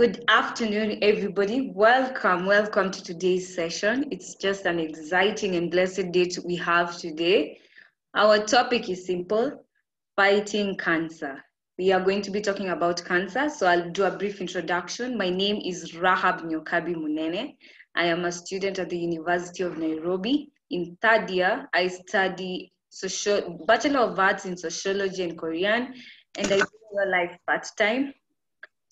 Good afternoon, everybody. Welcome, welcome to today's session. It's just an exciting and blessed day we have today. Our topic is simple fighting cancer. We are going to be talking about cancer, so I'll do a brief introduction. My name is Rahab Nyokabi Munene. I am a student at the University of Nairobi. In third year, I study social, Bachelor of Arts in Sociology and Korean, and I do your life part time.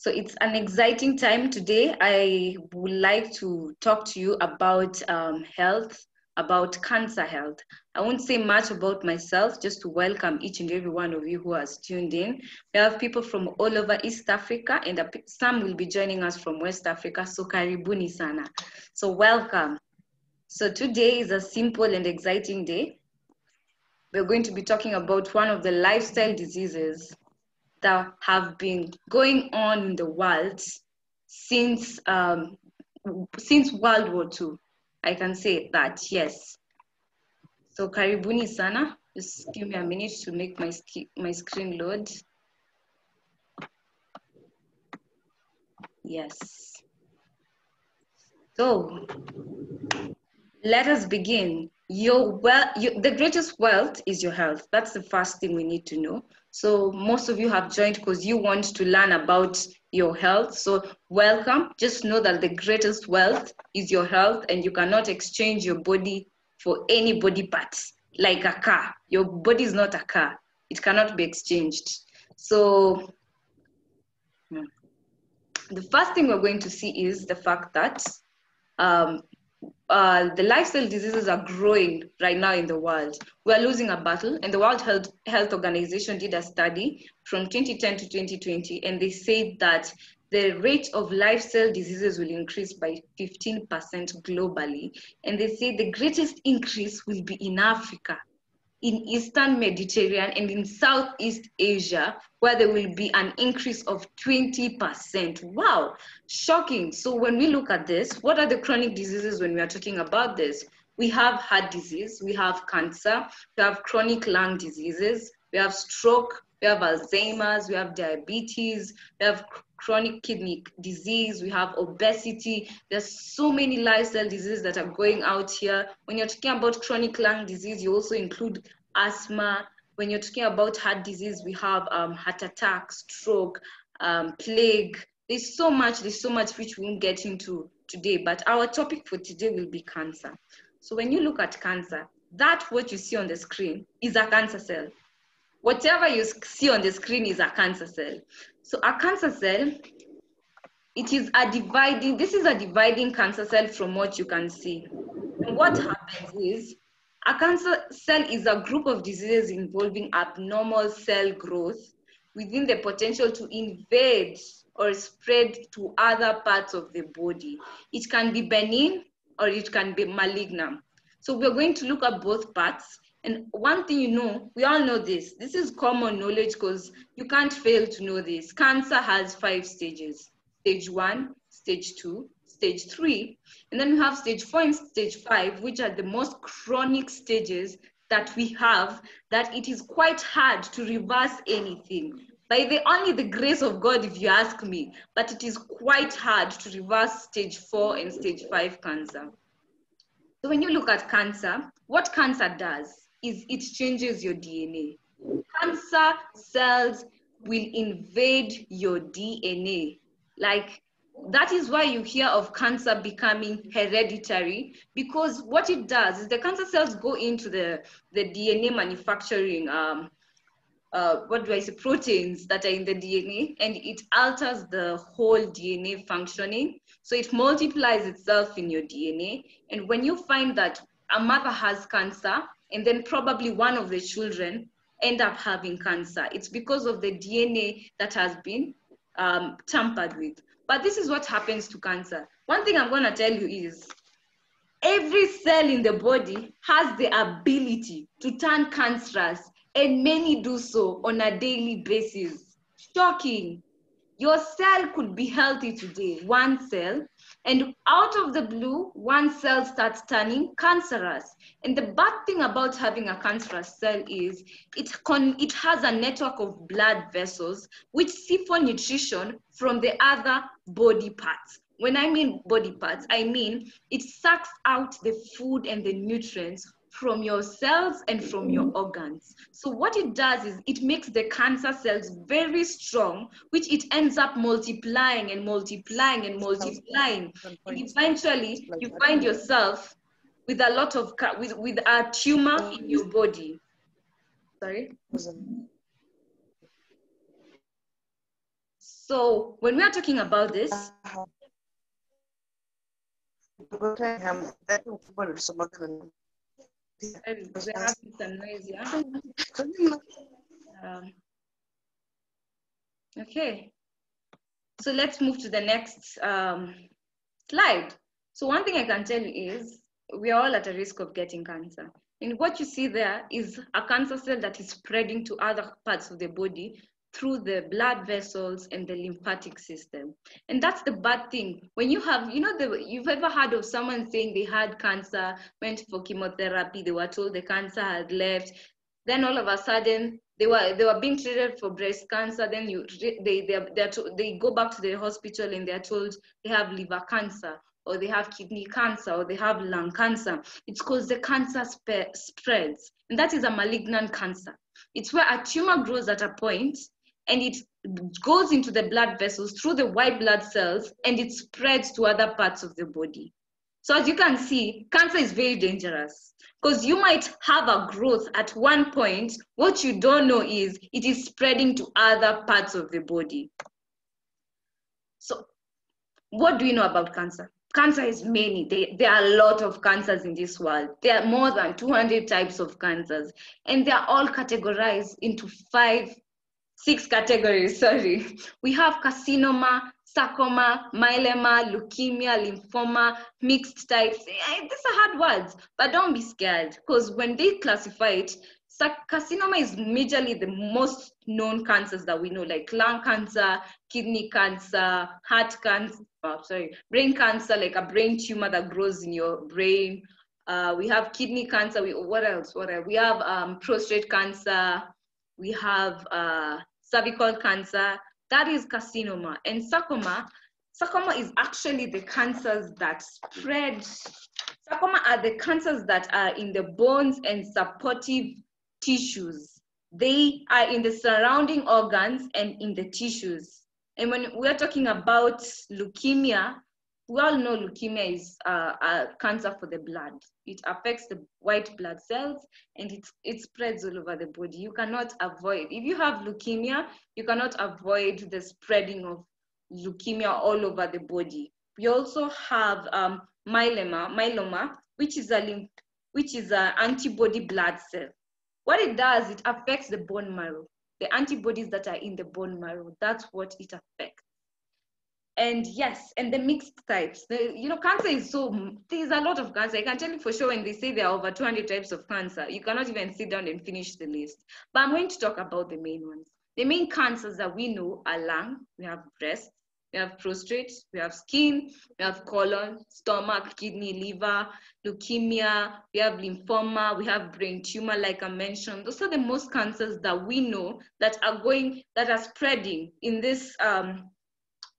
So it's an exciting time today. I would like to talk to you about um, health, about cancer health. I won't say much about myself, just to welcome each and every one of you who has tuned in. We have people from all over East Africa, and some will be joining us from West Africa. So karibuni sana. So welcome. So today is a simple and exciting day. We're going to be talking about one of the lifestyle diseases that have been going on in the world since um, since World War II. I can say that, yes. So karibuni sana. Just give me a minute to make my, my screen load. Yes. So let us begin. Your well, your, the greatest wealth is your health. That's the first thing we need to know. So most of you have joined because you want to learn about your health. So welcome. Just know that the greatest wealth is your health and you cannot exchange your body for any body parts like a car. Your body is not a car. It cannot be exchanged. So the first thing we're going to see is the fact that um, uh, the lifestyle diseases are growing right now in the world. We are losing a battle, and the World Health, Health Organization did a study from 2010 to 2020, and they said that the rate of lifestyle diseases will increase by 15% globally. And they say the greatest increase will be in Africa in Eastern Mediterranean and in Southeast Asia, where there will be an increase of 20%. Wow, shocking. So when we look at this, what are the chronic diseases when we are talking about this? We have heart disease, we have cancer, we have chronic lung diseases, we have stroke, we have Alzheimer's, we have diabetes, we have chronic kidney disease, we have obesity. There's so many lifestyle diseases that are going out here. When you're talking about chronic lung disease, you also include asthma. When you're talking about heart disease, we have um, heart attack, stroke, um, plaque. There's so much, there's so much which we won't get into today, but our topic for today will be cancer. So when you look at cancer, that what you see on the screen is a cancer cell whatever you see on the screen is a cancer cell. So a cancer cell, it is a dividing, this is a dividing cancer cell from what you can see. And what happens is, a cancer cell is a group of diseases involving abnormal cell growth within the potential to invade or spread to other parts of the body. It can be benign or it can be malignant. So we're going to look at both parts and one thing you know, we all know this. This is common knowledge because you can't fail to know this. Cancer has five stages stage one, stage two, stage three, and then we have stage four and stage five, which are the most chronic stages that we have, that it is quite hard to reverse anything. By the only the grace of God, if you ask me, but it is quite hard to reverse stage four and stage five cancer. So when you look at cancer, what cancer does is it changes your DNA. Cancer cells will invade your DNA. Like that is why you hear of cancer becoming hereditary because what it does is the cancer cells go into the, the DNA manufacturing, um, uh, what do I say, proteins that are in the DNA and it alters the whole DNA functioning. So it multiplies itself in your DNA. And when you find that a mother has cancer, and then probably one of the children end up having cancer. It's because of the DNA that has been um, tampered with. But this is what happens to cancer. One thing I'm going to tell you is every cell in the body has the ability to turn cancerous, and many do so on a daily basis. Shocking. Your cell could be healthy today, one cell, and out of the blue, one cell starts turning cancerous. And the bad thing about having a cancerous cell is it, con it has a network of blood vessels which siphon nutrition from the other body parts. When I mean body parts, I mean it sucks out the food and the nutrients from your cells and from your organs. So what it does is it makes the cancer cells very strong, which it ends up multiplying and multiplying and multiplying. And eventually you find yourself with a lot of, with, with a tumor in your body. Sorry? So when we are talking about this, Um, okay. So let's move to the next um, slide. So one thing I can tell you is we are all at a risk of getting cancer. And what you see there is a cancer cell that is spreading to other parts of the body through the blood vessels and the lymphatic system. And that's the bad thing. When you have, you know, the, you've ever heard of someone saying they had cancer, went for chemotherapy, they were told the cancer had left. Then all of a sudden, they were they were being treated for breast cancer. Then you they they they they go back to the hospital and they're told they have liver cancer or they have kidney cancer or they have lung cancer. It's because the cancer spe- spreads, and that is a malignant cancer. It's where a tumor grows at a point and it goes into the blood vessels through the white blood cells and it spreads to other parts of the body. So as you can see, cancer is very dangerous because you might have a growth at one point. What you don't know is it is spreading to other parts of the body. So what do we know about cancer? Cancer is many. There are a lot of cancers in this world. There are more than 200 types of cancers, and they are all categorized into five six categories, sorry. We have carcinoma, sarcoma, myeloma, leukemia, lymphoma, mixed types. Eh, these are hard words, but don't be scared because when they classify it, carcinoma is majorly the most known cancers that we know, like lung cancer, kidney cancer, heart cancer, oh, sorry, brain cancer, like a brain tumor that grows in your brain. Uh, we have kidney cancer. We, what else? What else? We have um, prostate cancer, we have uh, cervical cancer, that is carcinoma. And sarcoma, sarcoma is actually the cancers that spread. Sarcoma are the cancers that are in the bones and supportive tissues. They are in the surrounding organs and in the tissues. And when we're talking about leukemia, we all know leukemia is uh, a cancer for the blood. It affects the white blood cells and it, it spreads all over the body. You cannot avoid, if you have leukemia, you cannot avoid the spreading of leukemia all over the body. We also have um, myeloma, myeloma, which is a lymph, which is an antibody blood cell. What it does, it affects the bone marrow. The antibodies that are in the bone marrow, that's what it affects and yes and the mixed types. The, you know cancer is so there's a lot of cancer. I can tell you for sure when they say there are over 200 types of cancer you cannot even sit down and finish the list. But i'm going to talk about the main ones. The main cancers that we know are lung we have breast we have prostate we have skin we have colon stomach kidney liver leukemia we have lymphoma we have brain tumor like i mentioned. Those are the most cancers that we know that are going that are spreading in this um,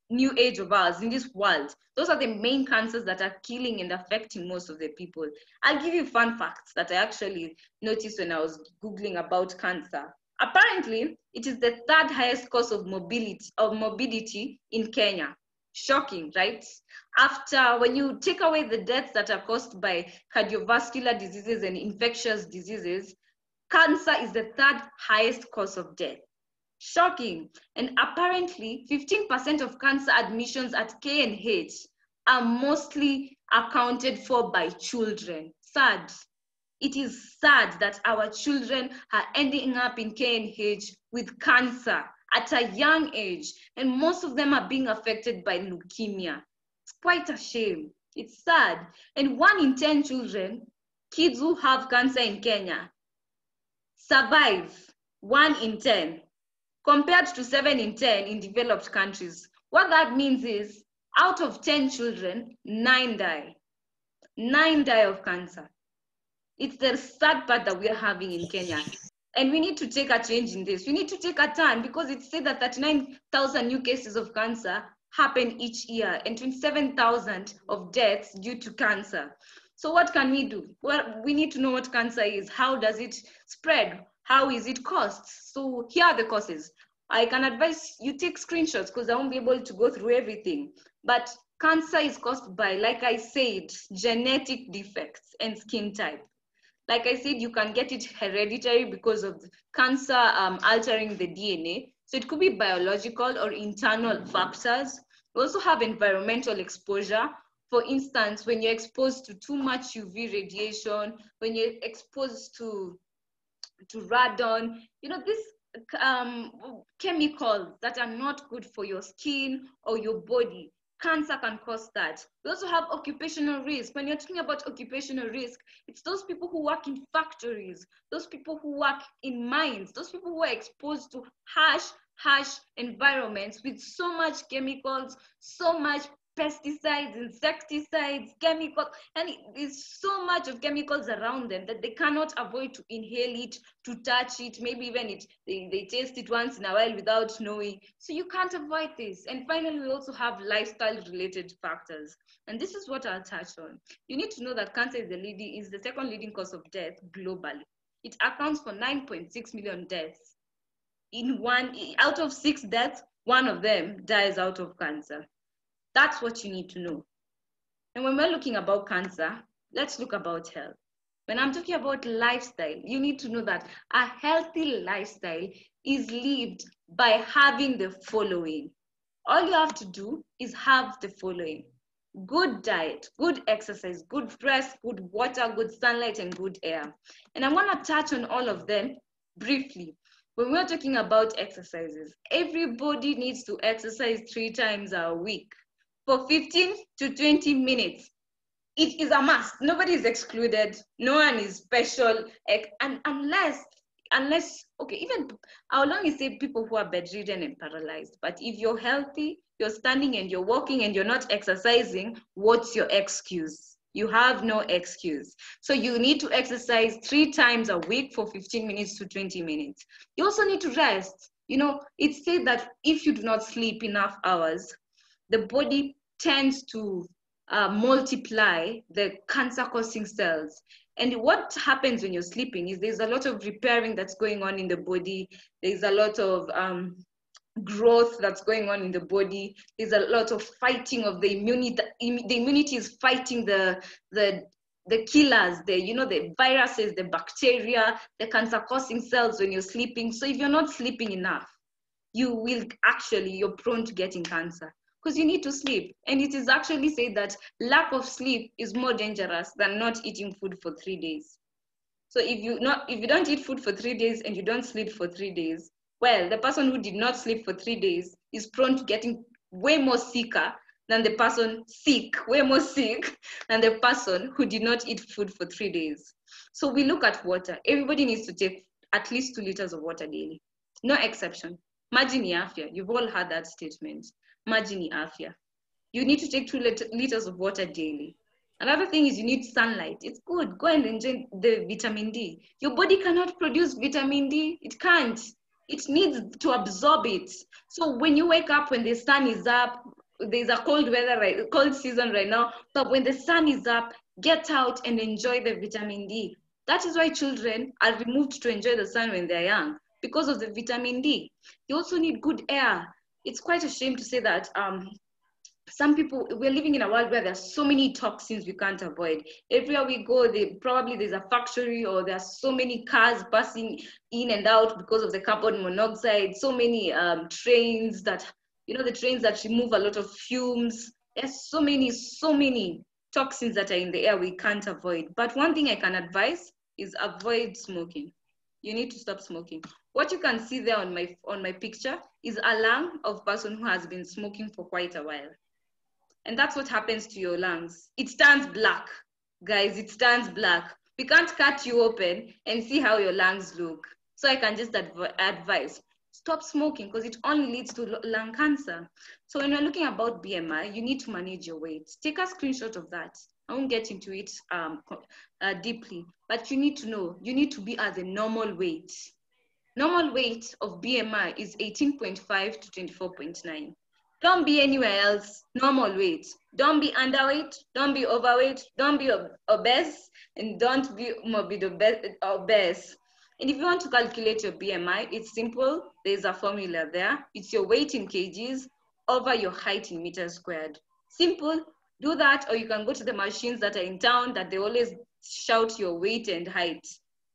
new age of ours, in this world, those are the main cancers that are killing and affecting most of the people. I'll give you fun facts that I actually noticed when I was Googling about cancer. Apparently, it is the third highest cause of mobility of morbidity in Kenya. Shocking, right? After when you take away the deaths that are caused by cardiovascular diseases and infectious diseases, cancer is the third highest cause of death. Shocking. And apparently, 15% of cancer admissions at KNH are mostly accounted for by children. Sad. It is sad that our children are ending up in KNH with cancer at a young age, and most of them are being affected by leukemia. It's quite a shame. It's sad. And one in 10 children, kids who have cancer in Kenya, survive. One in 10 compared to seven in 10 in developed countries. What that means is out of 10 children, nine die. Nine die of cancer. It's the sad part that we are having in Kenya. And we need to take a change in this. We need to take a turn because it said that 39,000 new cases of cancer happen each year and 27,000 of deaths due to cancer. So what can we do? Well, we need to know what cancer is. How does it spread? How is it caused? So here are the causes. I can advise you take screenshots because I won't be able to go through everything. But cancer is caused by, like I said, genetic defects and skin type. Like I said, you can get it hereditary because of cancer um, altering the DNA. So it could be biological or internal factors. We also have environmental exposure. For instance, when you're exposed to too much UV radiation, when you're exposed to, to radon, you know, these um, chemicals that are not good for your skin or your body, cancer can cause that. We also have occupational risk. When you're talking about occupational risk, it's those people who work in factories, those people who work in mines, those people who are exposed to harsh, harsh environments with so much chemicals, so much pesticides, insecticides, chemicals, and there's so much of chemicals around them that they cannot avoid to inhale it, to touch it, maybe even it they, they taste it once in a while without knowing. So you can't avoid this. And finally, we also have lifestyle related factors. And this is what I'll touch on. You need to know that cancer is the leading is the second leading cause of death globally. It accounts for 9.6 million deaths. In one out of six deaths, one of them dies out of cancer. That's what you need to know. And when we're looking about cancer, let's look about health. When I'm talking about lifestyle, you need to know that a healthy lifestyle is lived by having the following. All you have to do is have the following good diet, good exercise, good rest, good water, good sunlight, and good air. And I want to touch on all of them briefly. When we're talking about exercises, everybody needs to exercise three times a week for 15 to 20 minutes. It is a must. Nobody is excluded. No one is special. And unless, unless, okay, even how long is say people who are bedridden and paralyzed. But if you're healthy, you're standing and you're walking and you're not exercising, what's your excuse? You have no excuse. So you need to exercise three times a week for 15 minutes to 20 minutes. You also need to rest. You know, it's said that if you do not sleep enough hours, the body tends to uh, multiply the cancer causing cells. And what happens when you're sleeping is there's a lot of repairing that's going on in the body. There's a lot of um, growth that's going on in the body. There's a lot of fighting of the immunity. The immunity is fighting the, the, the killers, the, you know, the viruses, the bacteria, the cancer causing cells when you're sleeping. So if you're not sleeping enough, you will actually, you're prone to getting cancer because you need to sleep. And it is actually said that lack of sleep is more dangerous than not eating food for three days. So if you not if you don't eat food for three days and you don't sleep for three days, well, the person who did not sleep for three days is prone to getting way more sicker than the person sick, way more sick than the person who did not eat food for three days. So we look at water. Everybody needs to take at least two liters of water daily. No exception. Imagine afya. You've all heard that statement maji ni afya. You need to take two liters of water daily. Another thing is you need sunlight. It's good. Go and enjoy the vitamin D. Your body cannot produce vitamin D. It can't. It needs to absorb it. So when you wake up, when the sun is up, there's a cold weather, right? Cold season right now. But when the sun is up, get out and enjoy the vitamin D. That is why children are removed to enjoy the sun when they're young because of the vitamin D. You also need good air it's quite a shame to say that um, some people we're living in a world where there's so many toxins we can't avoid. Everywhere we go they probably there's a factory or there's so many cars passing in and out because of the carbon monoxide so many um, trains that you know the trains that remove a lot of fumes. There's so many so many toxins that are in the air we can't avoid. But one thing i can advise is avoid smoking. You need to stop smoking what you can see there on my, on my picture is a lung of person who has been smoking for quite a while. And that's what happens to your lungs. It turns black, guys, it turns black. We can't cut you open and see how your lungs look. So I can just adv advise, Stop smoking because it only leads to lung cancer. So when you're looking about BMI, you need to manage your weight. Take a screenshot of that. I won't get into it um, uh, deeply, but you need to know, you need to be at the normal weight. Normal weight of BMI is 18.5 to 24.9. Don't be anywhere else, normal weight. Don't be underweight, don't be overweight, don't be obese, and don't be morbid obese. And if you want to calculate your BMI, it's simple. There's a formula there. It's your weight in kgs over your height in meters squared. Simple, do that, or you can go to the machines that are in town that they always shout your weight and height.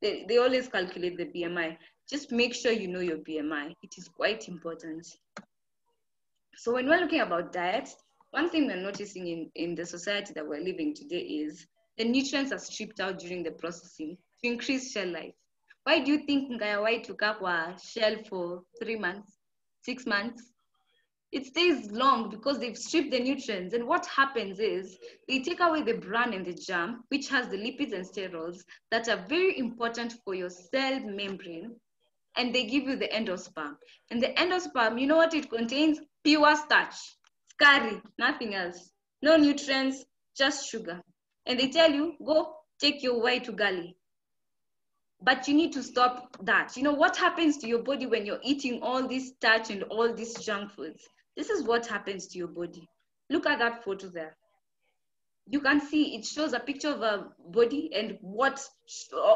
They, they always calculate the BMI. Just make sure you know your BMI. It is quite important. So when we're looking about diet, one thing we're noticing in, in the society that we're living today is the nutrients are stripped out during the processing to increase shell life. Why do you think Ngaya White took up a shell for three months, six months? It stays long because they've stripped the nutrients. And what happens is they take away the bran and the germ, which has the lipids and sterols that are very important for your cell membrane. And they give you the endosperm. And the endosperm, you know what it contains? Pure starch, scurry, nothing else. No nutrients, just sugar. And they tell you, go take your way to ugali but you need to stop that. You know, what happens to your body when you're eating all this starch and all these junk foods? This is what happens to your body. Look at that photo there. You can see it shows a picture of a body and what,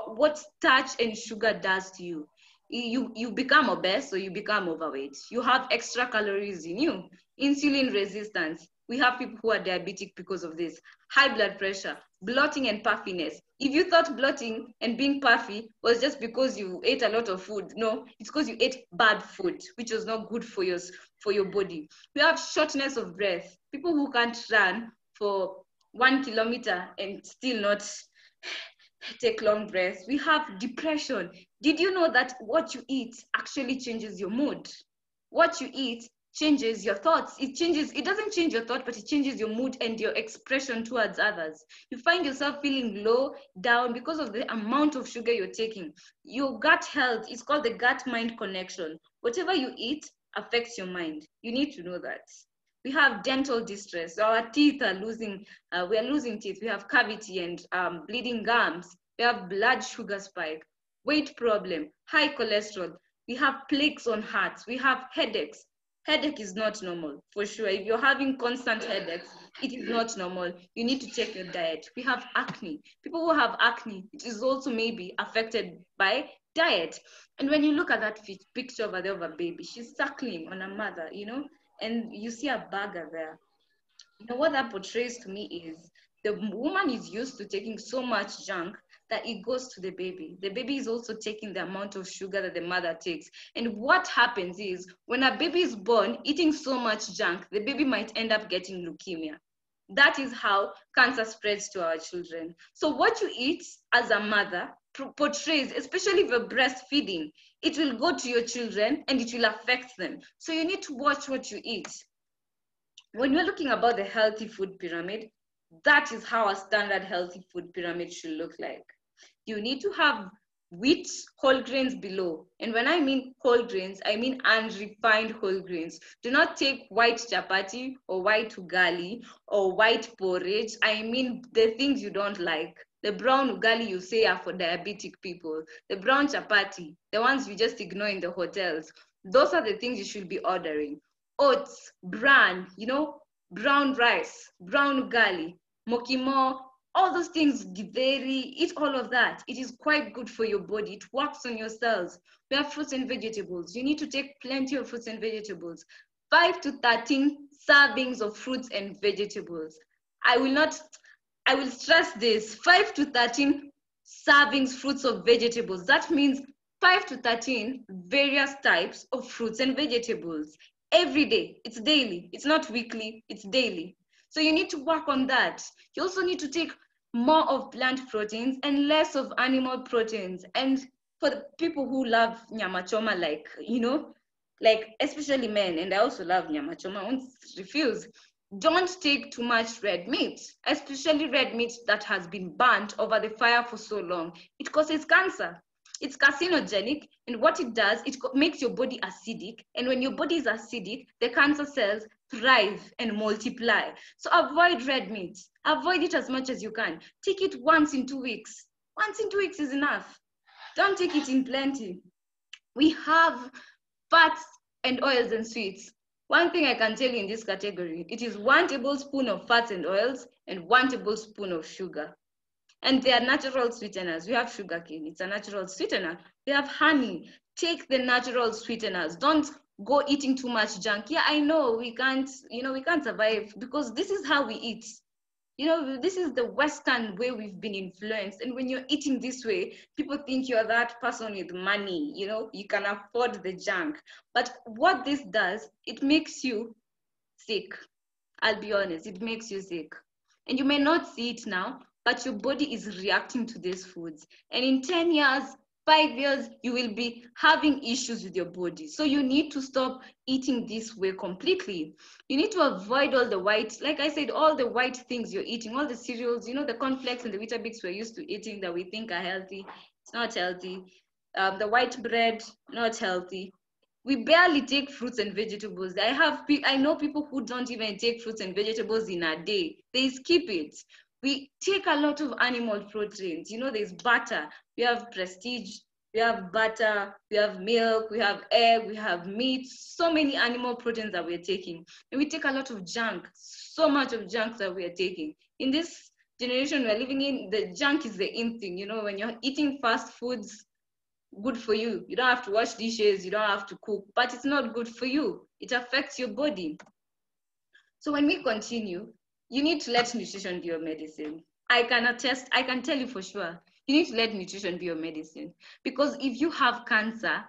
what starch and sugar does to you. You, you become obese, so you become overweight. You have extra calories in you, insulin resistance. We have people who are diabetic because of this, high blood pressure, bloating and puffiness. If you thought bloating and being puffy was just because you ate a lot of food, no, it's because you ate bad food, which was not good for your, for your body. We have shortness of breath. People who can't run for one kilometer and still not take long breaths. We have depression. Did you know that what you eat actually changes your mood? What you eat changes your thoughts. It changes, it doesn't change your thought, but it changes your mood and your expression towards others. You find yourself feeling low, down because of the amount of sugar you're taking. Your gut health is called the gut mind connection. Whatever you eat affects your mind. You need to know that. We have dental distress. Our teeth are losing, uh, we are losing teeth. We have cavity and um, bleeding gums. We have blood sugar spike, weight problem, high cholesterol. We have plaques on hearts. We have headaches headache is not normal for sure. If you're having constant headaches, it is not normal. You need to check your diet. We have acne. People who have acne, it is also maybe affected by diet. And when you look at that picture over there of a baby, she's suckling on a mother, you know, and you see a burger there. You know what that portrays to me is the woman is used to taking so much junk that it goes to the baby. The baby is also taking the amount of sugar that the mother takes. And what happens is when a baby is born eating so much junk, the baby might end up getting leukemia. That is how cancer spreads to our children. So what you eat as a mother portrays, especially if you're breastfeeding, it will go to your children and it will affect them. So you need to watch what you eat. When you're looking about the healthy food pyramid, that is how a standard healthy food pyramid should look like you need to have wheat whole grains below. And when I mean whole grains, I mean unrefined whole grains. Do not take white chapati or white ugali or white porridge. I mean the things you don't like. The brown ugali you say are for diabetic people. The brown chapati, the ones you just ignore in the hotels. Those are the things you should be ordering. Oats, bran, you know, brown rice, brown ugali, mokimo, all those things, githeri, eat all of that. It is quite good for your body. It works on your cells. We have fruits and vegetables. You need to take plenty of fruits and vegetables. 5 to 13 servings of fruits and vegetables. I will not, I will stress this, 5 to 13 servings fruits of vegetables. That means 5 to 13 various types of fruits and vegetables every day. It's daily. It's not weekly, it's daily. So you need to work on that. You also need to take more of plant proteins and less of animal proteins. And for the people who love nyama choma, like, you know, like especially men, and I also love nyama choma, won't refuse. Don't take too much red meat, especially red meat that has been burnt over the fire for so long. It causes cancer. It's carcinogenic, and what it does, it makes your body acidic. And when your body is acidic, the cancer cells thrive and multiply. So avoid red meat. Avoid it as much as you can. Take it once in two weeks. Once in two weeks is enough. Don't take it in plenty. We have fats and oils and sweets. One thing I can tell you in this category, it is one tablespoon of fats and oils and one tablespoon of sugar. And they are natural sweeteners. We have sugar cane, it's a natural sweetener. We have honey. Take the natural sweeteners. Don't go eating too much junk. Yeah, I know we can't, you know, we can't survive because this is how we eat. You know, this is the Western way we've been influenced. And when you're eating this way, people think you're that person with money, you know, you can afford the junk. But what this does, it makes you sick. I'll be honest, it makes you sick. And you may not see it now, but your body is reacting to these foods. And in 10 years, five years, you will be having issues with your body. So you need to stop eating this way completely. You need to avoid all the white, like I said, all the white things you're eating, all the cereals, you know, the cornflakes and the Weetabix we're used to eating that we think are healthy. It's not healthy. Um, the white bread, not healthy. We barely take fruits and vegetables. I have, I know people who don't even take fruits and vegetables in a day. They skip it we take a lot of animal proteins. You know, there's butter, we have prestige, we have butter, we have milk, we have egg, we have meat, so many animal proteins that we're taking. And we take a lot of junk, so much of junk that we're taking. In this generation we're living in, the junk is the in thing. You know, when you're eating fast foods, good for you. You don't have to wash dishes, you don't have to cook, but it's not good for you. It affects your body. So when we continue, you need to let nutrition be your medicine. I can attest, I can tell you for sure, you need to let nutrition be your medicine. Because if you have cancer,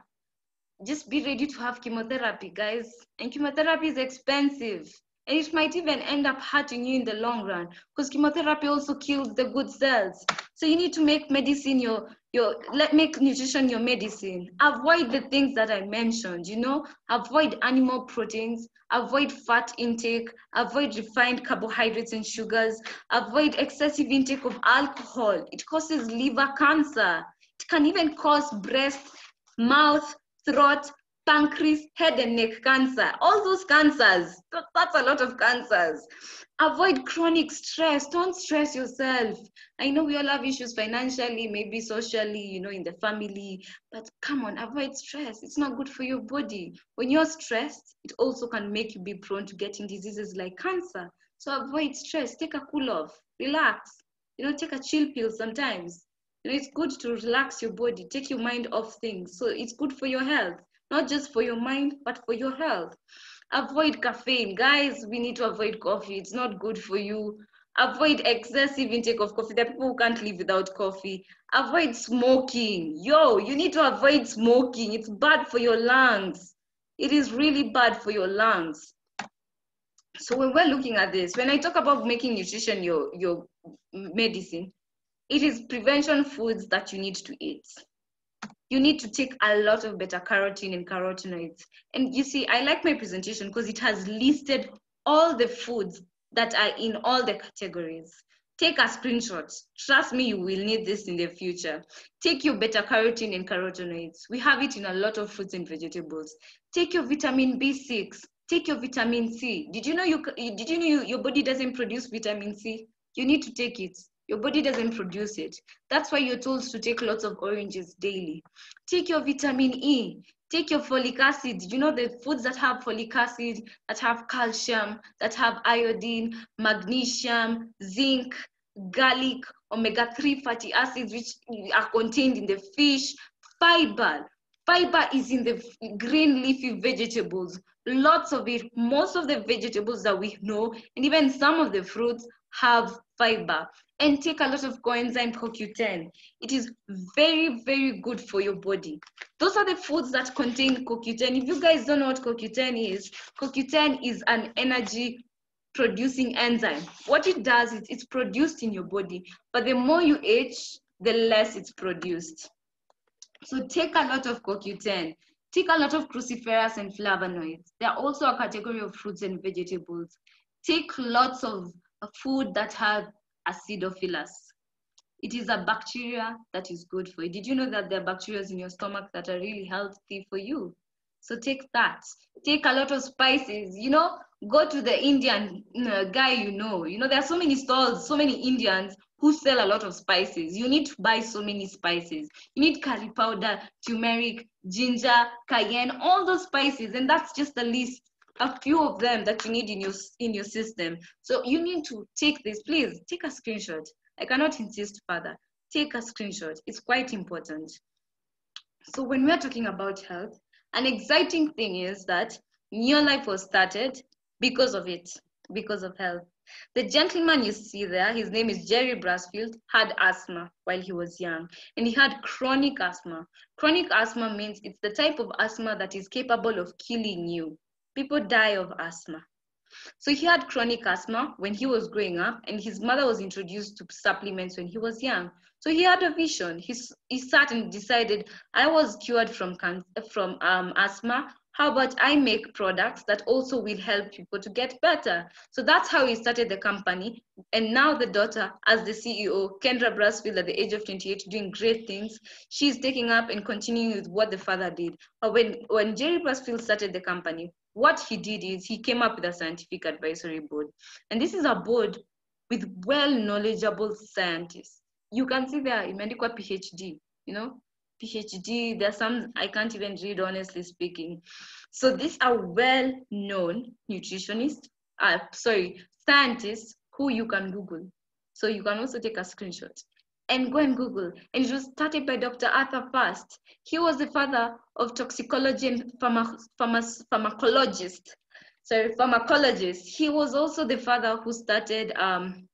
just be ready to have chemotherapy, guys. And chemotherapy is expensive. And it might even end up hurting you in the long run because chemotherapy also kills the good cells. So you need to make medicine your your let make nutrition your medicine. Avoid the things that I mentioned, you know, avoid animal proteins, avoid fat intake, avoid refined carbohydrates and sugars, avoid excessive intake of alcohol. It causes liver cancer. It can even cause breast, mouth, throat, pancreas, head and neck cancer, all those cancers. That's a lot of cancers. Avoid chronic stress. Don't stress yourself. I know we all have issues financially, maybe socially, you know, in the family, but come on, avoid stress. It's not good for your body. When you're stressed, it also can make you be prone to getting diseases like cancer. So avoid stress. Take a cool off. Relax. You know, take a chill pill sometimes. You know, it's good to relax your body, take your mind off things. So it's good for your health not just for your mind, but for your health. Avoid caffeine. Guys, we need to avoid coffee. It's not good for you. Avoid excessive intake of coffee. There are people who can't live without coffee. Avoid smoking. Yo, you need to avoid smoking. It's bad for your lungs. It is really bad for your lungs. So when we're looking at this, when I talk about making nutrition your, your medicine, it is prevention foods that you need to eat you need to take a lot of beta carotene and carotenoids. And you see, I like my presentation because it has listed all the foods that are in all the categories. Take a screenshot. Trust me, you will need this in the future. Take your beta carotene and carotenoids. We have it in a lot of fruits and vegetables. Take your vitamin B6. Take your vitamin C. Did you know you did you know you, your body doesn't produce vitamin C? You need to take it. Your body doesn't produce it. That's why you're told to take lots of oranges daily. Take your vitamin E. Take your folic acid. You know the foods that have folic acid, that have calcium, that have iodine, magnesium, zinc, garlic, omega-3 fatty acids, which are contained in the fish, fiber. Fiber is in the green leafy vegetables. Lots of it. Most of the vegetables that we know, and even some of the fruits, have fiber and take a lot of coenzyme CoQ10. It is very, very good for your body. Those are the foods that contain CoQ10. If you guys don't know what CoQ10 is, CoQ10 is an energy producing enzyme. What it does is it's produced in your body, but the more you age, the less it's produced. So take a lot of CoQ10. Take a lot of cruciferous and flavonoids. They're also a category of fruits and vegetables. Take lots of food that have acidophilus. It is a bacteria that is good for you. Did you know that there are bacteria in your stomach that are really healthy for you? So take that. Take a lot of spices. You know, go to the Indian uh, guy you know. You know, there are so many stalls, so many Indians who sell a lot of spices. You need to buy so many spices. You need curry powder, turmeric, ginger, cayenne, all those spices. And that's just the list, a few of them that you need in your, in your system. So you need to take this. Please take a screenshot. I cannot insist further. Take a screenshot. It's quite important. So when we're talking about health, an exciting thing is that NeoLife was started because of it, because of health. The gentleman you see there, his name is Jerry Brassfield, had asthma while he was young, and he had chronic asthma. Chronic asthma means it's the type of asthma that is capable of killing you. People die of asthma. So he had chronic asthma when he was growing up, and his mother was introduced to supplements when he was young. So he had a vision. He, he sat and decided, I was cured from, from um, asthma. How about I make products that also will help people to get better? So that's how he started the company. And now the daughter, as the CEO, Kendra Brassfield, at the age of 28, doing great things. She's taking up and continuing with what the father did. But when, when Jerry Brassfield started the company, what he did is he came up with a scientific advisory board. And this is a board with well knowledgeable scientists. You can see there, imeandikwa PhD, you know, PhD, there's some I can't even read, honestly speaking. So these are well-known nutritionists, uh, sorry, scientists who you can Google. So you can also take a screenshot and go and Google. And it was started by Dr. Arthur Furst. He was the father of toxicology and pharma, pharma, pharmacologist. Sorry, pharmacologist. He was also the father who started um,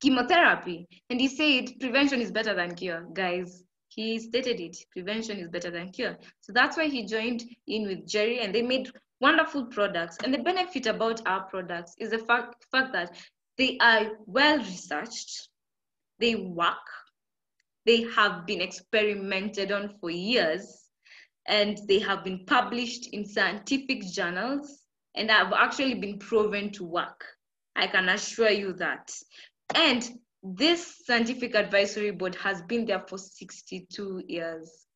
chemotherapy. And he said prevention is better than cure, guys. He stated it, prevention is better than cure. So that's why he joined in with Jerry and they made wonderful products. And the benefit about our products is the fact, fact that they are well researched, they work, they have been experimented on for years, and they have been published in scientific journals and have actually been proven to work. I can assure you that. And this scientific advisory board has been there for 62 years.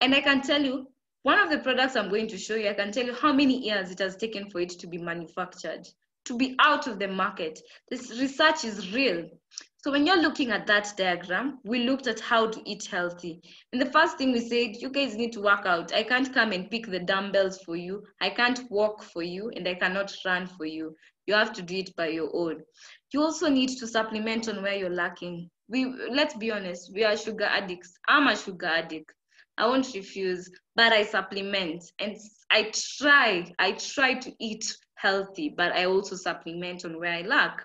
And I can tell you, one of the products I'm going to show you, I can tell you how many years it has taken for it to be manufactured, to be out of the market. This research is real. So when you're looking at that diagram, we looked at how to eat healthy. And the first thing we said, you guys need to work out. I can't come and pick the dumbbells for you. I can't walk for you and I cannot run for you. You have to do it by your own. You also need to supplement on where you're lacking. We let's be honest, we are sugar addicts. I'm a sugar addict. I won't refuse, but I supplement and I try, I try to eat healthy, but I also supplement on where I lack.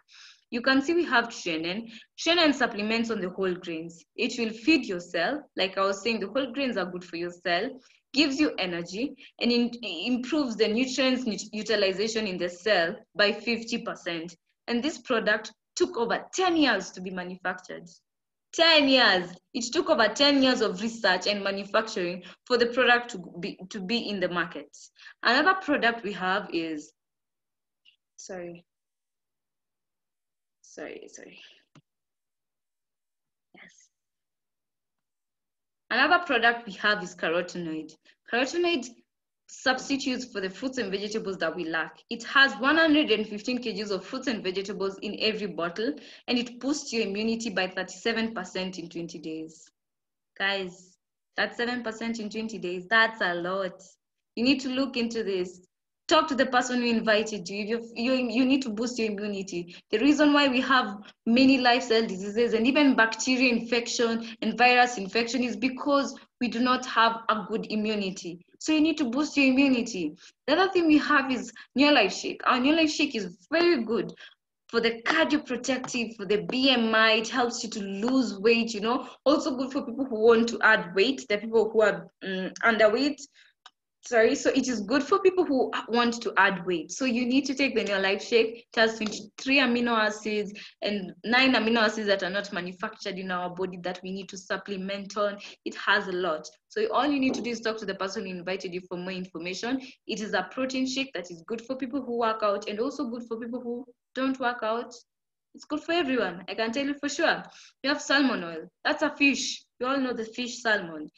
You can see we have Tre-en-en. Tre-en-en supplements on the whole grains. It will feed your cell. Like I was saying, the whole grains are good for your cell, gives you energy, and in, improves the nutrients utilization in the cell by 50%. And this product took over 10 years to be manufactured. 10 years. It took over 10 years of research and manufacturing for the product to be, to be in the market. Another product we have is, sorry, sorry, sorry. Yes. Another product we have is carotenoid. Carotenoid substitutes for the fruits and vegetables that we lack. It has 115 kgs of fruits and vegetables in every bottle, and it boosts your immunity by 37% in 20 days. Guys, that's 7% in 20 days. That's a lot. You need to look into this talk to the person who invited you. You, you. you need to boost your immunity. The reason why we have many lifestyle diseases and even bacteria infection and virus infection is because we do not have a good immunity. So you need to boost your immunity. The other thing we have is NeoLife Shake. Our NeoLife Shake is very good for the cardioprotective, for the BMI, it helps you to lose weight, you know. Also good for people who want to add weight, the people who are um, underweight, sorry so it is good for people who want to add weight so you need to take the new life shake it has 23 amino acids and nine amino acids that are not manufactured in our body that we need to supplement on it has a lot so all you need to do is talk to the person who invited you for more information it is a protein shake that is good for people who work out and also good for people who don't work out It's good for everyone. I can tell you for sure. You have salmon oil. That's a fish. You all know the fish salmon.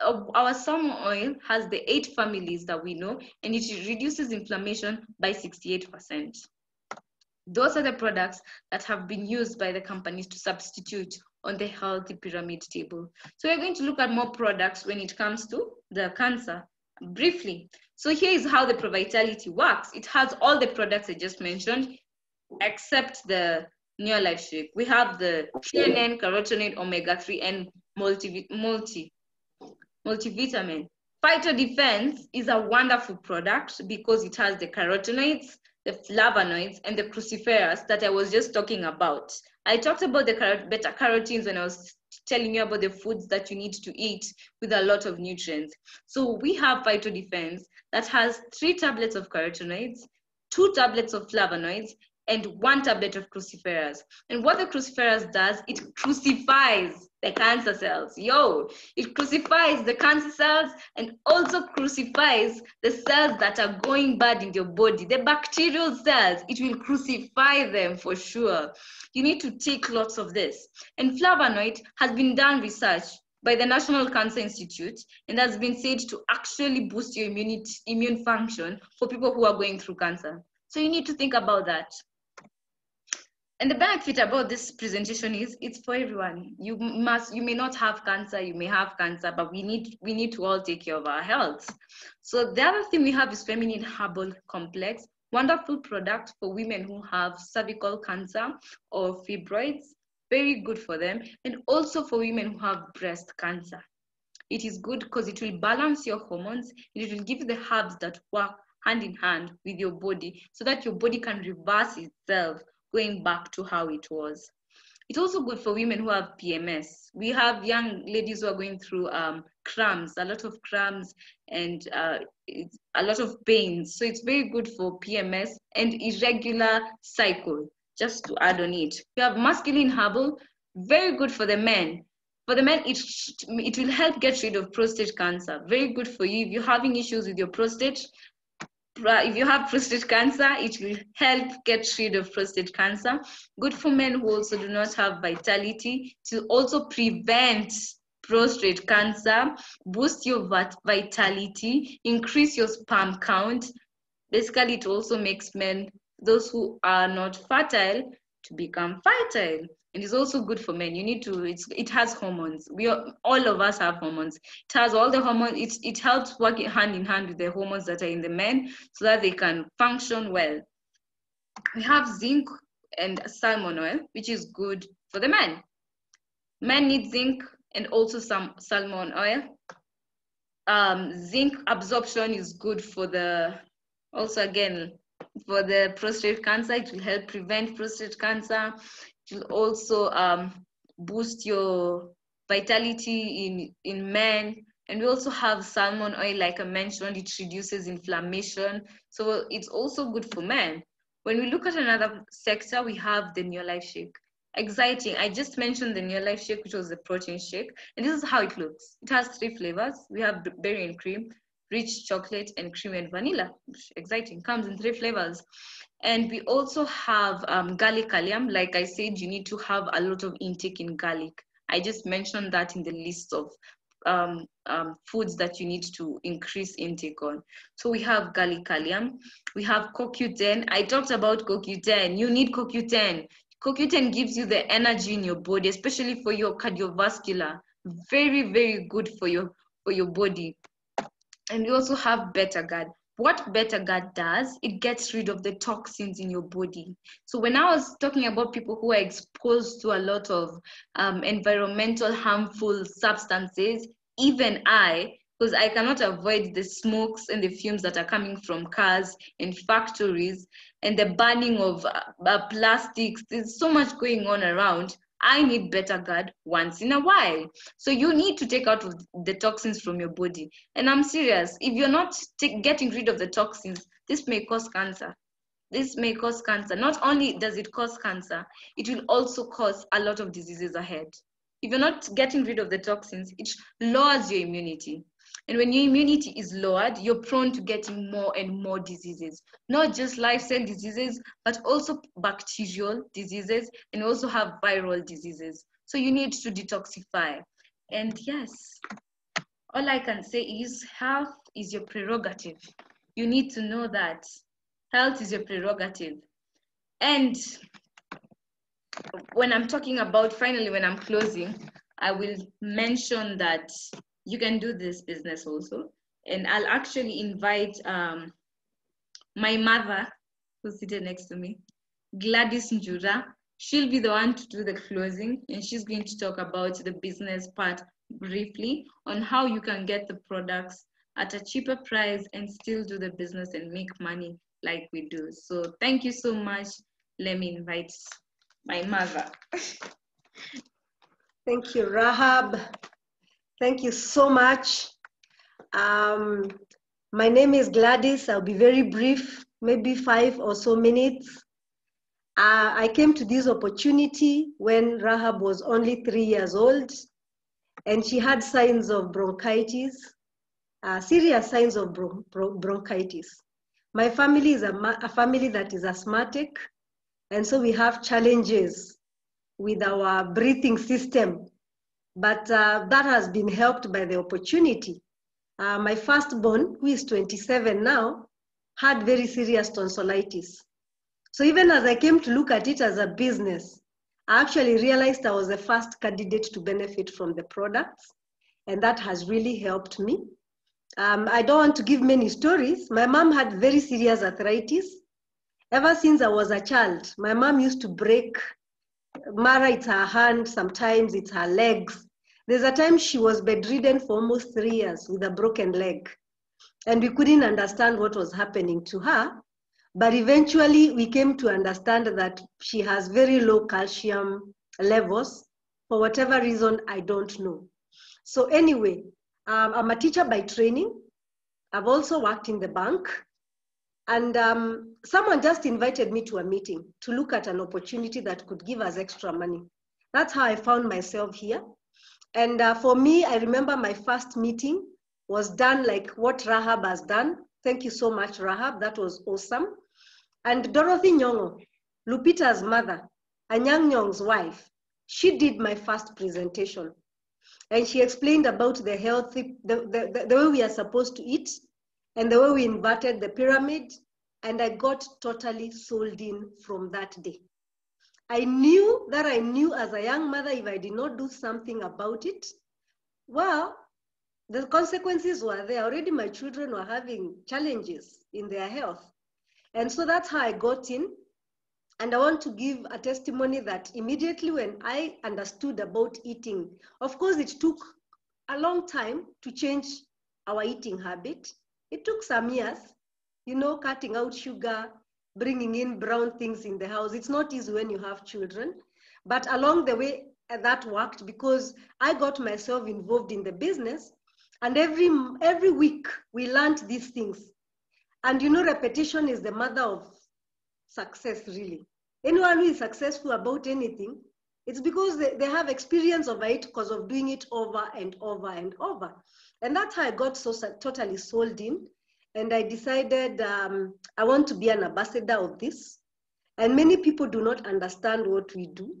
Uh, our salmon oil has the eight families that we know, and it reduces inflammation by 68%. Those are the products that have been used by the companies to substitute on the healthy pyramid table. So we're going to look at more products when it comes to the cancer briefly. So here is how the ProVitality works. It has all the products I just mentioned, except the Neolife Shake. We have the Tre-en-en, carotenoid, omega-3, and multi, multi, multivitamin. Phyto Defense is a wonderful product because it has the carotenoids, the flavonoids, and the cruciferous that I was just talking about. I talked about the beta carotenes when I was telling you about the foods that you need to eat with a lot of nutrients. So we have Phyto Defense that has three tablets of carotenoids, two tablets of flavonoids, and one tablet of cruciferous. And what the cruciferous does, it crucifies the cancer cells. Yo, it crucifies the cancer cells and also crucifies the cells that are going bad in your body. The bacterial cells, it will crucify them for sure. You need to take lots of this. And flavonoid has been done research by the National Cancer Institute and has been said to actually boost your immunity, immune function for people who are going through cancer. So you need to think about that. And the benefit about this presentation is it's for everyone. You must, you may not have cancer, you may have cancer, but we need, we need to all take care of our health. So the other thing we have is Feminine Herbal Complex, wonderful product for women who have cervical cancer or fibroids, very good for them, and also for women who have breast cancer. It is good because it will balance your hormones, and it will give you the herbs that work hand in hand with your body so that your body can reverse itself going back to how it was. It's also good for women who have PMS. We have young ladies who are going through um, cramps, a lot of cramps and uh, a lot of pains. So it's very good for PMS and irregular cycle, just to add on it. We have masculine herbal, very good for the men. For the men, it, it will help get rid of prostate cancer. Very good for you. If you're having issues with your prostate, if you have prostate cancer, it will help get rid of prostate cancer. Good for men who also do not have vitality to also prevent prostate cancer, boost your vitality, increase your sperm count. Basically, it also makes men, those who are not fertile, to become fertile and it's also good for men. You need to it's it has hormones. We are, all of us have hormones. It has all the hormones it, it helps work hand in hand with the hormones that are in the men so that they can function well. We have zinc and salmon oil which is good for the men. Men need zinc and also some salmon oil. Um, zinc absorption is good for the also again for the prostate cancer. It will help prevent prostate cancer will also um, boost your vitality in, in men. And we also have salmon oil, like I mentioned, it reduces inflammation. So it's also good for men. When we look at another sector, we have the NeoLife Shake. Exciting. I just mentioned the NeoLife Shake, which was the protein shake. And this is how it looks. It has three flavors. We have berry and cream, rich chocolate, and cream and vanilla. Exciting. Comes in three flavors. And we also have um, garlic allium. Like I said, you need to have a lot of intake in garlic. I just mentioned that in the list of um, um, foods that you need to increase intake on. So we have garlic allium. We have CoQ10. I talked about CoQ10. You need CoQ10. CoQ10 gives you the energy in your body, especially for your cardiovascular. Very, very good for your, for your body. And we also have Beta-Guard what Beta-Guard does, it gets rid of the toxins in your body. So when I was talking about people who are exposed to a lot of um, environmental harmful substances, even I, because I cannot avoid the smokes and the fumes that are coming from cars and factories and the burning of uh, plastics. There's so much going on around. I need Beta-Guard once in a while. So you need to take out the toxins from your body. And I'm serious, if you're not getting rid of the toxins, this may cause cancer. This may cause cancer. Not only does it cause cancer, it will also cause a lot of diseases ahead. If you're not getting rid of the toxins, it lowers your immunity. And when your immunity is lowered, you're prone to getting more and more diseases, not just lifestyle diseases, but also bacterial diseases and also have viral diseases. So you need to detoxify. And yes, all I can say is health is your prerogative. You need to know that health is your prerogative. And when I'm talking about, finally, when I'm closing, I will mention that you can do this business also. And I'll actually invite um, my mother, who's sitting next to me, Gladys Njura. She'll be the one to do the closing, and she's going to talk about the business part briefly on how you can get the products at a cheaper price and still do the business and make money like we do. So thank you so much. Let me invite my mother. Thank you, Rahab. Thank you so much. Um, my name is Gladys. I'll be very brief, maybe five or so minutes. Uh, I came to this opportunity when Rahab was only three years old and she had signs of bronchitis, uh, serious signs of bron bronchitis. My family is a, a family that is asthmatic, and so we have challenges with our breathing system. But uh, that has been helped by the opportunity. Uh, my firstborn, who is 27 now, had very serious tonsillitis. So even as I came to look at it as a business, I actually realized I was the first candidate to benefit from the products, and that has really helped me. Um, I don't want to give many stories. My mom had very serious arthritis. Ever since I was a child, my mom used to break Mara, it's her hand, sometimes it's her legs. There's a time she was bedridden for almost three years with a broken leg. And we couldn't understand what was happening to her. But eventually, we came to understand that she has very low calcium levels. For whatever reason, I don't know. So, anyway, um, I'm a teacher by training. I've also worked in the bank. And um, someone just invited me to a meeting to look at an opportunity that could give us extra money. That's how I found myself here. And uh, for me, I remember my first meeting was done like what Rahab has done. Thank you so much, Rahab. That was awesome. And Dorothy Nyong'o, Lupita's mother, Anyang Nyong'o's wife, she did my first presentation. And she explained about the healthy, the, the, the way we are supposed to eat and the way we inverted the pyramid, and I got totally sold in from that day. I knew that I knew as a young mother, if I did not do something about it, well, the consequences were there. Already my children were having challenges in their health. And so that's how I got in. And I want to give a testimony that immediately when I understood about eating, of course, it took a long time to change our eating habit. It took some years, you know, cutting out sugar, bringing in brown things in the house. It's not easy when you have children. But along the way, that worked because I got myself involved in the business. And every, every week, we learned these things. And you know, repetition is the mother of success, really. Anyone who is successful about anything, it's because they, they have experience of it because of doing it over and over and over. And that's how I got so totally sold in. And I decided um, I want to be an ambassador of this. And many people do not understand what we do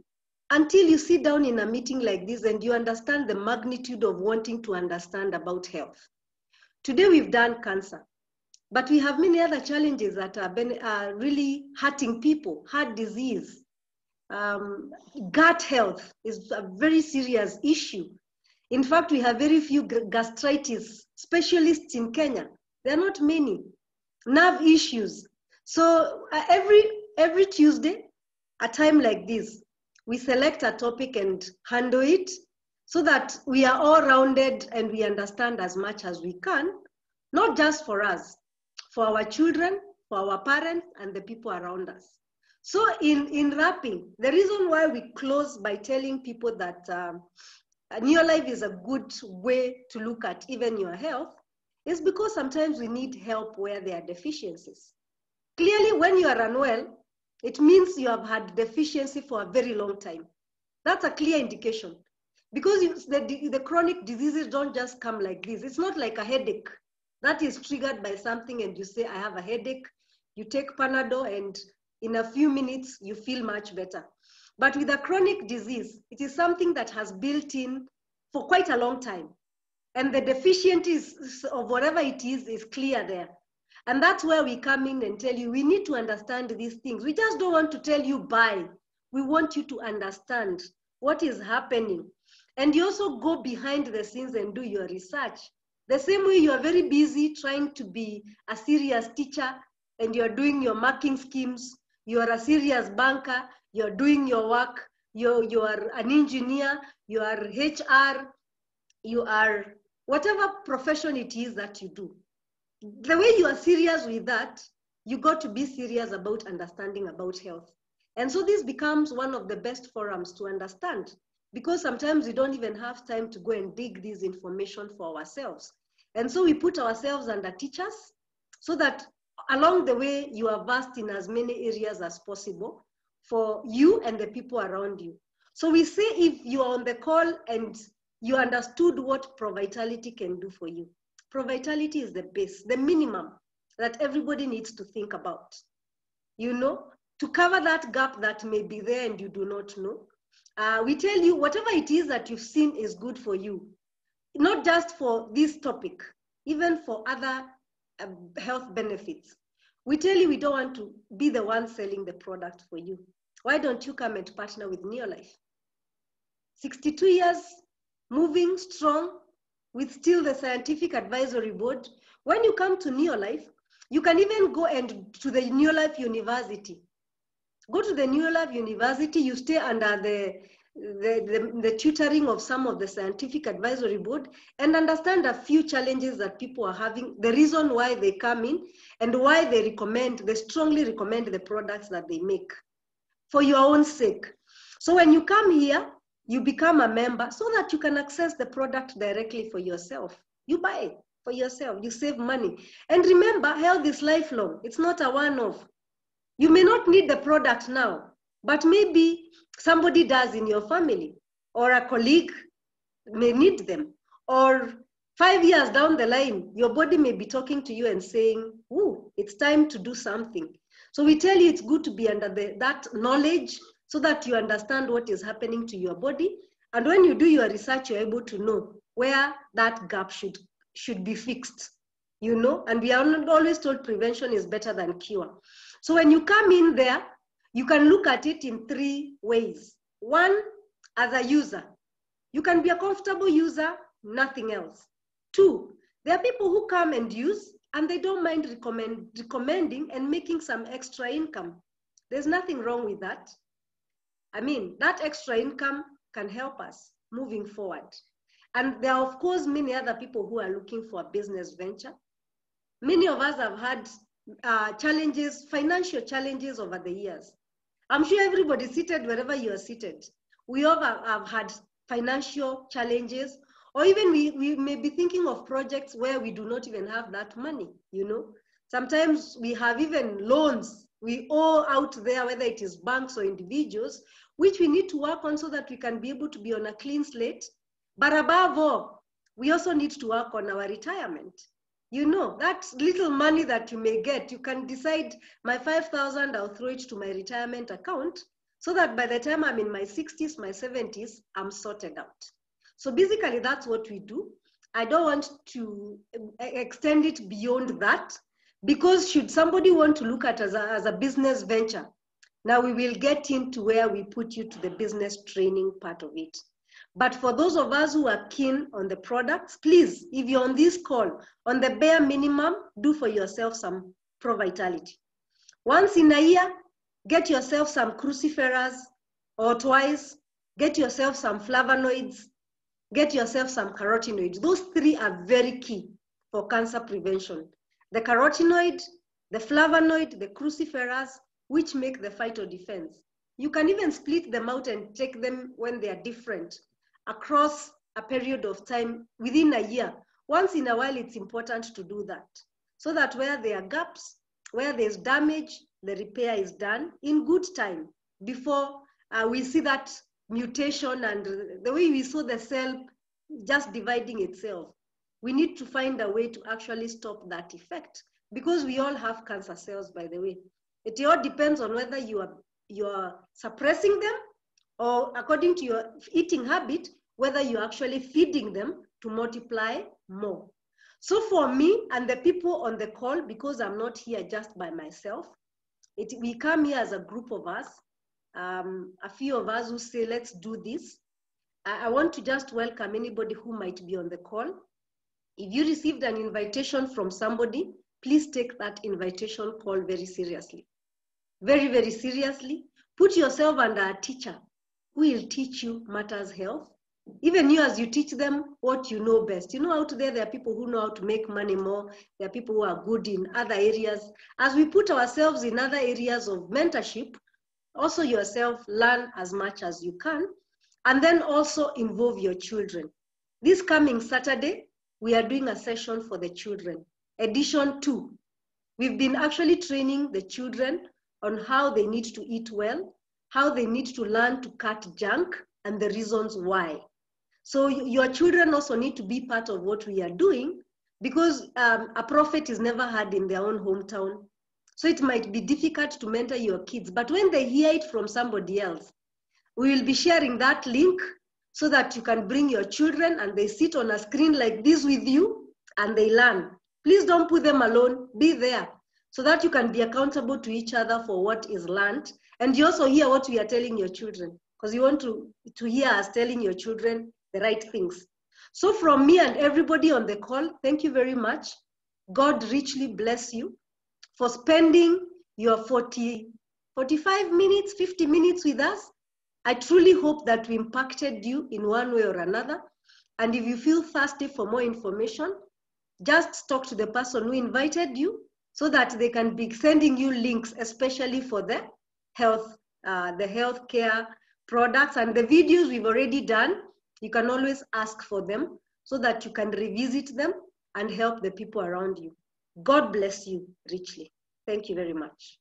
until you sit down in a meeting like this and you understand the magnitude of wanting to understand about health. Today we've done cancer, but we have many other challenges that are, are really hurting people, heart disease, um, gut health is a very serious issue. In fact, we have very few gastritis specialists in Kenya. There are not many. Nerve issues. So uh, every, every Tuesday, a time like this, we select a topic and handle it so that we are all rounded and we understand as much as we can, not just for us, for our children, for our parents, and the people around us. So in, in wrapping, the reason why we close by telling people that um, NeoLife is a good way to look at even your health is because sometimes we need help where there are deficiencies. Clearly, when you are unwell, it means you have had deficiency for a very long time. That's a clear indication. because the, the chronic diseases don't just come like this. It's not like a headache that is triggered by something and you say, I have a headache. You take Panadol and in a few minutes, you feel much better. But with a chronic disease, it is something that has built in for quite a long time. And the deficiencies of whatever it is is clear there. And that's where we come in and tell you we need to understand these things. We just don't want to tell you buy. We want you to understand what is happening. And you also go behind the scenes and do your research. The same way you are very busy trying to be a serious teacher and you're doing your marking schemes, you are a serious banker, you're doing your work, you're, you are an engineer, you are HR, you are whatever profession it is that you do. The way you are serious with that, you got to be serious about understanding about health. And so this becomes one of the best forums to understand because sometimes we don't even have time to go and dig this information for ourselves. And so we put ourselves under teachers so that along the way you are versed in as many areas as possible for you and the people around you. So we say if you are on the call and you understood what ProVitality can do for you. ProVitality is the base, the minimum that everybody needs to think about. You know, to cover that gap that may be there and you do not know. Uh, we tell you whatever it is that you've seen is good for you, not just for this topic, even for other Um, health benefits. We tell you we don't want to be the one selling the product for you. Why don't you come and partner with NeoLife? 62 years, moving strong with still the scientific advisory board. When you come to NeoLife, you can even go and to the NeoLife University. Go to the NeoLife University, you stay under the, the, the, the, tutoring of some of the scientific advisory board and understand a few challenges that people are having, the reason why they come in and why they recommend, they strongly recommend the products that they make for your own sake. So when you come here, you become a member so that you can access the product directly for yourself. You buy it for yourself, you save money. And remember, health is lifelong. It's not a one-off. You may not need the product now, but maybe somebody does in your family or a colleague may need them. Or five years down the line, your body may be talking to you and saying, Ooh, it's time to do something. So we tell you it's good to be under the, that knowledge so that you understand what is happening to your body. And when you do your research, you're able to know where that gap should, should be fixed, you know? And we are always told prevention is better than cure. So when you come in there, you can look at it in three ways. One, as a user, you can be a comfortable user, nothing else. Two, there are people who come and use and they don't mind recommend, recommending and making some extra income. There's nothing wrong with that. I mean, that extra income can help us moving forward. And there are, of course, many other people who are looking for a business venture. Many of us have had uh, challenges, financial challenges over the years. I'm sure everybody seated wherever you are seated, we all have, have had financial challenges or even we, we may be thinking of projects where we do not even have that money, you know. Sometimes we have even loans we owe out there, whether it is banks or individuals, which we need to work on so that we can be able to be on a clean slate. But above all, we also need to work on our retirement. You know, that little money that you may get, you can decide my 5,000, I'll throw it to my retirement account so that by the time I'm in my 60s, my 70s, I'm sorted out. So basically, that's what we do. I don't want to extend it beyond that because should somebody want to look at as a, as a business venture, now we will get into where we put you to the business training part of it. But for those of us who are keen on the products, please, if you're on this call, on the bare minimum, do for yourself some ProVitality. Once in a year, get yourself some cruciferous or twice, get yourself some flavonoids, get yourself some carotenoids. Those three are very key for cancer prevention. The carotenoid, the flavonoid, the cruciferous, which make the Phyto Defense. You can even split them out and take them when they are different across a period of time within a year. Once in a while, it's important to do that so that where there are gaps, where there's damage, the repair is done in good time before uh, we see that mutation and the way we saw the cell just dividing itself. We need to find a way to actually stop that effect because we all have cancer cells, by the way. It all depends on whether you are, you are suppressing them or according to your eating habit, whether you're actually feeding them to multiply more. So for me and the people on the call, because I'm not here just by myself, it, we come here as a group of us, um, a few of us who say, let's do this. I, I want to just welcome anybody who might be on the call. If you received an invitation from somebody, please take that invitation call very seriously. Very, very seriously. Put yourself under a teacher who will teach you matters health. Even you, as you teach them what you know best. You know, out there, there are people who know how to make money more. There are people who are good in other areas. As we put ourselves in other areas of mentorship, also yourself learn as much as you can, and then also involve your children. This coming Saturday, we are doing a session for the children, edition two. We've been actually training the children on how they need to eat well, how they need to learn to cut junk, and the reasons why. So your children also need to be part of what we are doing because um, a prophet is never heard in their own hometown. So it might be difficult to mentor your kids, but when they hear it from somebody else, we will be sharing that link so that you can bring your children and they sit on a screen like this with you and they learn. Please don't put them alone, be there so that you can be accountable to each other for what is learned. And you also hear what we are telling your children because you want to, to hear us telling your children the right things. So from me and everybody on the call, thank you very much. God richly bless you for spending your 40, 45 minutes, 50 minutes with us. I truly hope that we impacted you in one way or another. And if you feel thirsty for more information, just talk to the person who invited you so that they can be sending you links, especially for the health, uh, the healthcare products and the videos we've already done. You can always ask for them so that you can revisit them and help the people around you. God bless you richly. Thank you very much.